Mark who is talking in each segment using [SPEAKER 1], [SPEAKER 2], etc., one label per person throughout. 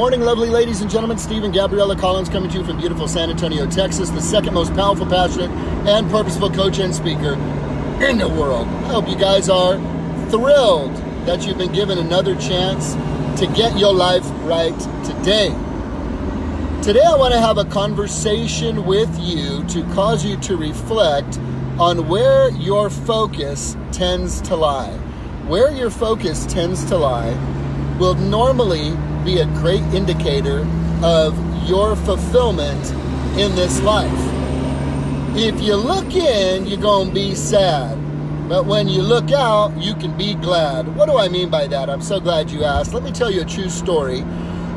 [SPEAKER 1] Morning, lovely ladies and gentlemen. Stephen Gabriella Collins coming to you from beautiful San Antonio, Texas, the second most powerful, passionate, and purposeful coach and speaker in the world. I hope you guys are thrilled that you've been given another chance to get your life right today. Today, I want to have a conversation with you to cause you to reflect on where your focus tends to lie. Where your focus tends to lie will normally be a great indicator of your fulfillment in this life. If you look in, you're going to be sad. But when you look out, you can be glad. What do I mean by that? I'm so glad you asked. Let me tell you a true story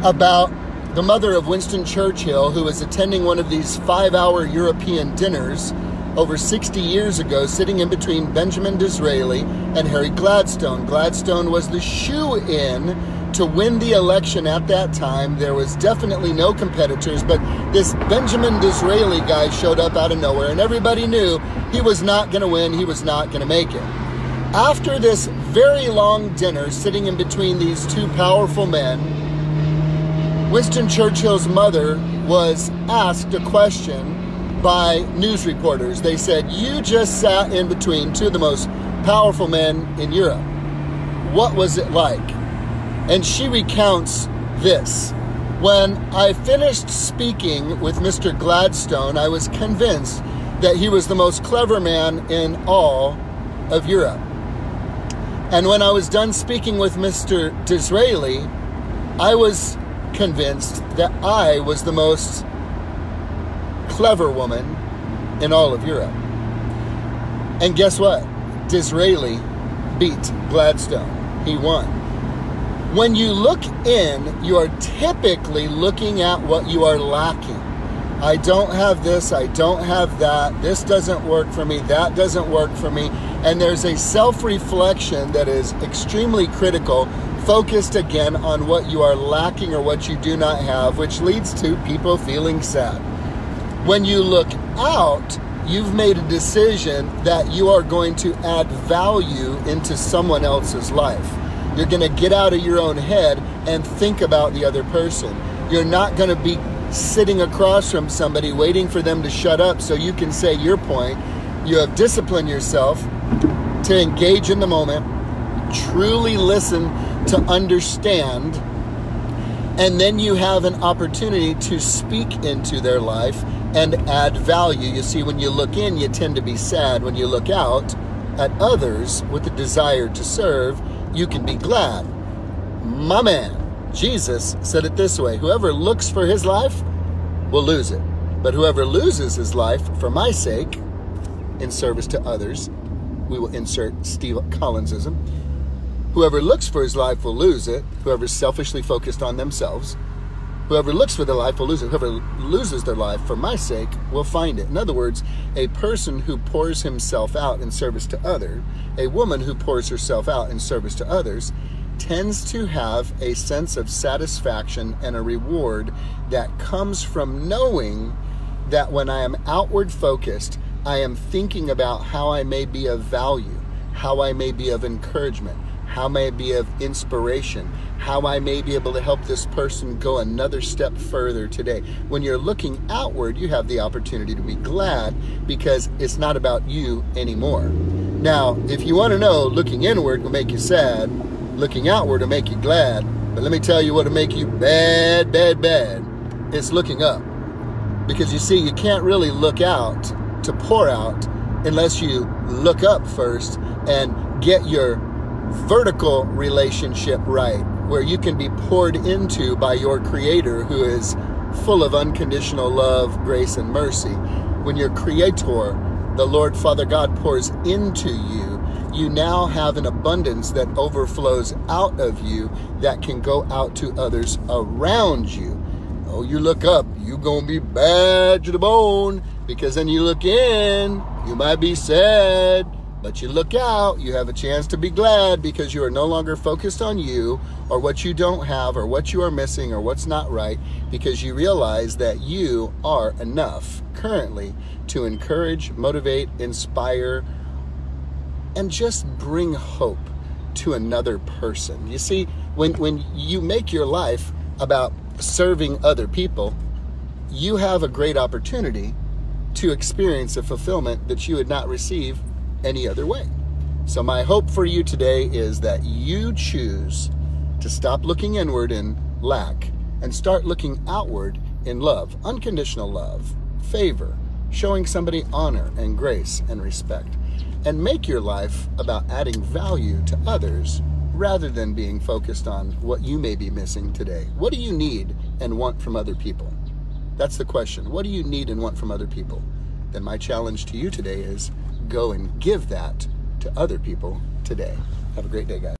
[SPEAKER 1] about the mother of Winston Churchill, who was attending one of these five hour European dinners over 60 years ago, sitting in between Benjamin Disraeli and Harry Gladstone. Gladstone was the shoe in to win the election at that time. There was definitely no competitors, but this Benjamin Disraeli guy showed up out of nowhere, and everybody knew he was not going to win, he was not going to make it. After this very long dinner, sitting in between these two powerful men, Winston Churchill's mother was asked a question by news reporters. They said, You just sat in between two of the most powerful men in Europe. What was it like? And she recounts this. When I finished speaking with Mr. Gladstone, I was convinced that he was the most clever man in all of Europe. And when I was done speaking with Mr. Disraeli, I was convinced that I was the most clever woman in all of Europe. And guess what? Disraeli beat Gladstone. He won. When you look in, you are typically looking at what you are lacking. I don't have this, I don't have that, this doesn't work for me, that doesn't work for me. And there's a self reflection that is extremely critical, focused again on what you are lacking or what you do not have, which leads to people feeling sad. When you look out, you've made a decision that you are going to add value into someone else's life. You're going to get out of your own head and think about the other person. You're not going to be sitting across from somebody waiting for them to shut up so you can say your point. You have disciplined yourself to engage in the moment, truly listen to understand, and then you have an opportunity to speak into their life and add value. You see, when you look in, you tend to be sad. When you look out at others with a desire to serve, you can be glad. My man, Jesus said it this way Whoever looks for his life will lose it. But whoever loses his life for my sake, in service to others, we will insert Steve Collinsism. Whoever looks for his life will lose it. Whoever's selfishly focused on themselves Whoever looks for their life will lose it. Whoever loses their life for my sake will find it. In other words, a person who pours himself out in service to others, a woman who pours herself out in service to others, tends to have a sense of satisfaction and a reward that comes from knowing that when I am outward focused, I am thinking about how I may be of value, how I may be of encouragement, how may I be of inspiration, how I may be able to help this person go another step further today. When you're looking outward, you have the opportunity to be glad because it's not about you anymore. Now, if you want to know, looking inward will make you sad, looking outward will make you glad. But let me tell you what will make you bad, bad, bad. It's looking up. Because you see, you can't really look out to pour out unless you look up first and get your vertical relationship right, where you can be poured into by your Creator who is full of unconditional love, grace, and mercy. When your Creator, the Lord Father God, pours into you, you now have an abundance that overflows out of you that can go out to others around you. Oh, you look up, you gonna be bad to the bone because then you look in, you might be sad but you look out, you have a chance to be glad because you are no longer focused on you or what you don't have or what you are missing or what's not right because you realize that you are enough currently to encourage, motivate, inspire, and just bring hope to another person. You see, when, when you make your life about serving other people, you have a great opportunity to experience a fulfillment that you would not receive any other way. So, my hope for you today is that you choose to stop looking inward in lack and start looking outward in love, unconditional love, favor, showing somebody honor and grace and respect. And make your life about adding value to others rather than being focused on what you may be missing today. What do you need and want from other people? That's the question. What do you need and want from other people? Then my challenge to you today is go and give that to other people today. Have a great day, guys.